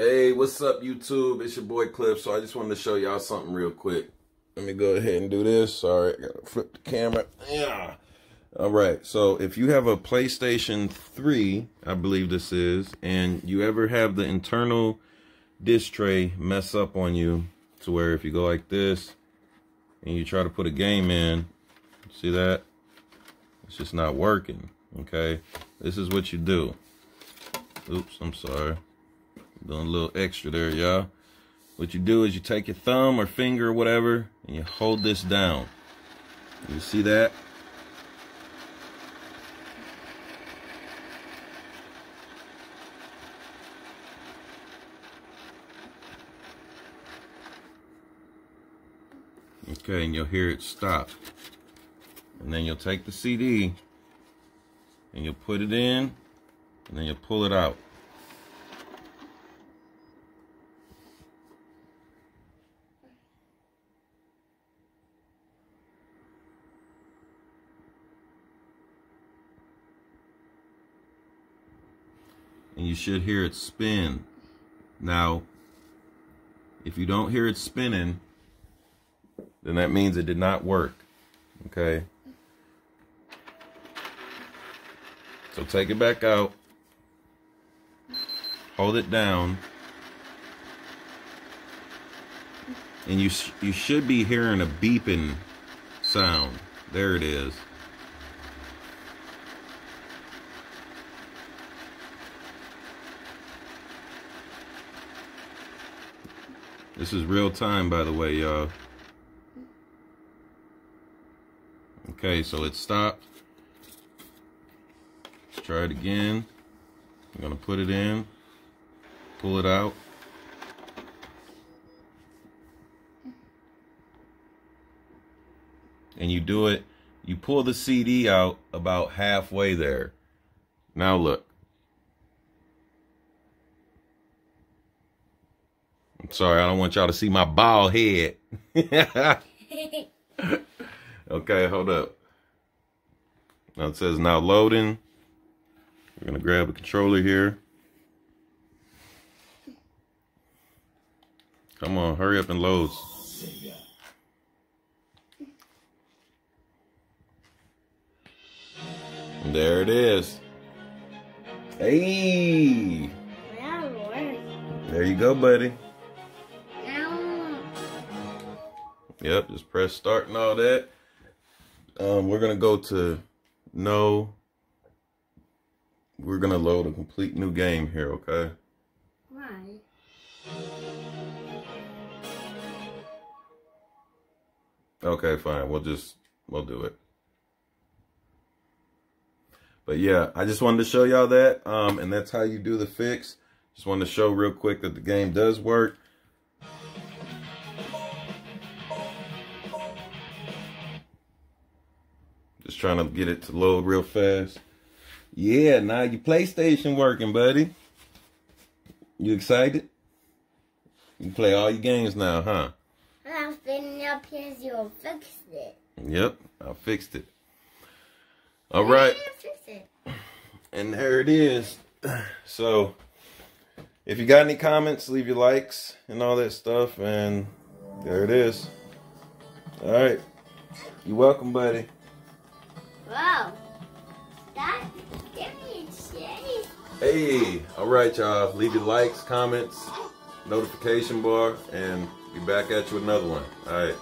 Hey, what's up, YouTube? It's your boy Cliff. So I just wanted to show y'all something real quick. Let me go ahead and do this. Sorry, I gotta flip the camera. Yeah. All right. So if you have a PlayStation 3, I believe this is, and you ever have the internal disc tray mess up on you to where if you go like this and you try to put a game in, see that? It's just not working. Okay. This is what you do. Oops, I'm sorry. Doing a little extra there, y'all. What you do is you take your thumb or finger or whatever, and you hold this down. You see that? Okay, and you'll hear it stop. And then you'll take the CD and you'll put it in and then you'll pull it out. And you should hear it spin. Now, if you don't hear it spinning, then that means it did not work. Okay. So take it back out. Hold it down. And you sh you should be hearing a beeping sound. There it is. This is real time, by the way, y'all. Okay, so it stopped. Let's try it again. I'm gonna put it in, pull it out. And you do it, you pull the CD out about halfway there. Now look. Sorry, I don't want y'all to see my bald head. Okay, hold up. Now it says now loading. We're gonna grab a controller here. Come on, hurry up and load. There it is. Hey! There you go, buddy. Yep, just press start and all that. Um, we're gonna go to no. We're gonna load a complete new game here, okay? Why? Okay, fine. We'll just we'll do it. But yeah, I just wanted to show y'all that. Um, and that's how you do the fix. Just wanted to show real quick that the game does work. Just trying to get it to load real fast. Yeah, now your PlayStation working, buddy. You excited? You play all your games now, huh? I'm spinning up here, you fixed it. Yep, I fixed it. All right. Fix it. And there it is. So, if you got any comments, leave your likes and all that stuff. And there it is. All right. You're welcome, buddy. Hey, all right, y'all. Leave your likes, comments, notification bar, and be back at you with another one. All right.